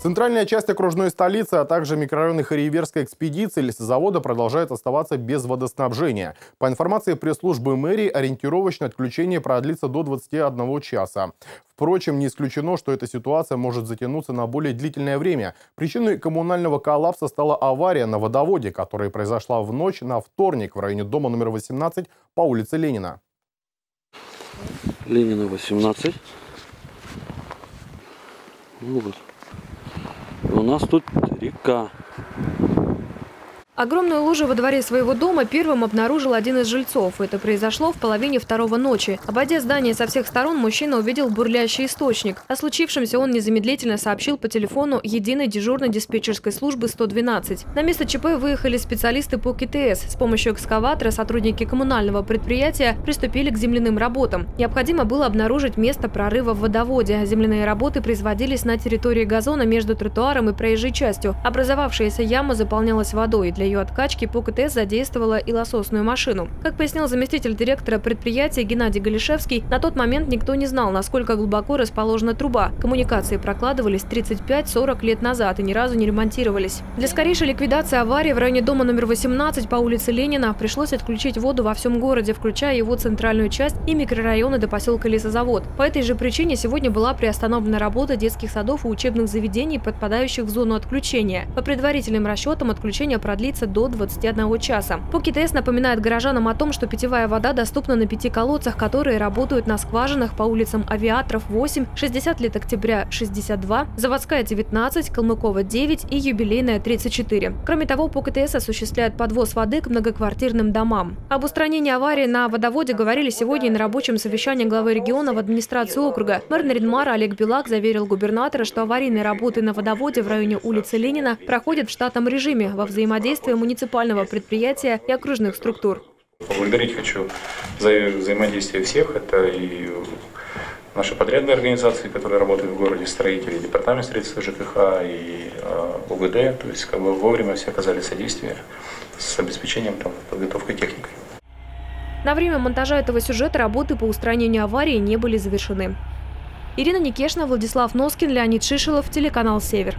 Центральная часть окружной столицы, а также микрорайоны Хариверской экспедиции лесозавода продолжают оставаться без водоснабжения. По информации пресс-службы мэрии, ориентировочно отключение продлится до 21 часа. Впрочем, не исключено, что эта ситуация может затянуться на более длительное время. Причиной коммунального коллапса стала авария на водоводе, которая произошла в ночь на вторник в районе дома номер 18 по улице Ленина. Ленина 18. Ну вот. У нас тут река. Огромную лужу во дворе своего дома первым обнаружил один из жильцов. Это произошло в половине второго ночи. Обойдя здание со всех сторон, мужчина увидел бурлящий источник. О случившемся он незамедлительно сообщил по телефону единой дежурной диспетчерской службы 112. На место ЧП выехали специалисты по КТС. С помощью экскаватора сотрудники коммунального предприятия приступили к земляным работам. Необходимо было обнаружить место прорыва в водоводе. Земляные работы производились на территории газона между тротуаром и проезжей частью. Образовавшаяся яма заполнялась водой. Для ее откачки по КТС задействовала и лососную машину. Как пояснил заместитель директора предприятия Геннадий Галишевский, на тот момент никто не знал, насколько глубоко расположена труба. Коммуникации прокладывались 35-40 лет назад и ни разу не ремонтировались. Для скорейшей ликвидации аварии в районе дома номер 18 по улице Ленина пришлось отключить воду во всем городе, включая его центральную часть и микрорайоны до поселка Лесозавод. По этой же причине сегодня была приостановлена работа детских садов и учебных заведений, подпадающих в зону отключения. По предварительным расчетам отключение продлится длится до 21 часа. По КТС напоминает горожанам о том, что питьевая вода доступна на пяти колодцах, которые работают на скважинах по улицам Авиаторов 8, 60 лет октября 62, Заводская 19, Калмыкова 9 и Юбилейная 34. Кроме того, по КТС осуществляют подвоз воды к многоквартирным домам. Об устранении аварии на водоводе говорили сегодня на рабочем совещании главы региона в администрации округа. Мэр Наринмара Олег Белак заверил губернатора, что аварийные работы на водоводе в районе улицы Ленина проходят в штатном режиме во взаимодействии взаимодействие муниципального предприятия и окружных структур. Поблагодарить хочу за взаимодействие всех. Это и наши подрядные организации, которые работают в городе, строители, департамент строительства ЖКХ и э, УГД. То есть как бы вовремя все оказали содействие с обеспечением там, подготовкой техникой. На время монтажа этого сюжета работы по устранению аварии не были завершены. Ирина Никешна, Владислав Носкин, Леонид Шишилов, телеканал «Север».